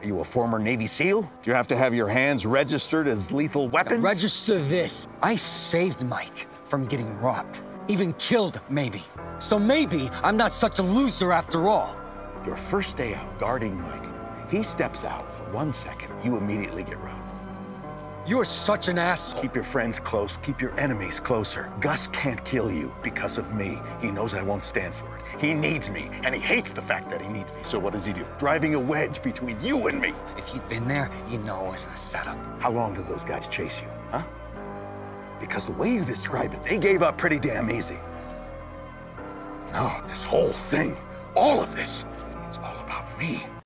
Are you a former Navy SEAL? Do you have to have your hands registered as lethal weapons? Register this. I saved Mike from getting robbed. Even killed, maybe. So maybe I'm not such a loser after all. Your first day out guarding Mike, he steps out for one second, you immediately get robbed. You're such an asshole. Keep your friends close, keep your enemies closer. Gus can't kill you because of me. He knows I won't stand for it. He needs me, and he hates the fact that he needs me. So what does he do? Driving a wedge between you and me. If you'd been there, you know it wasn't a setup. How long did those guys chase you, huh? Because the way you describe it, they gave up pretty damn easy. No, this whole thing, all of this, it's all about me.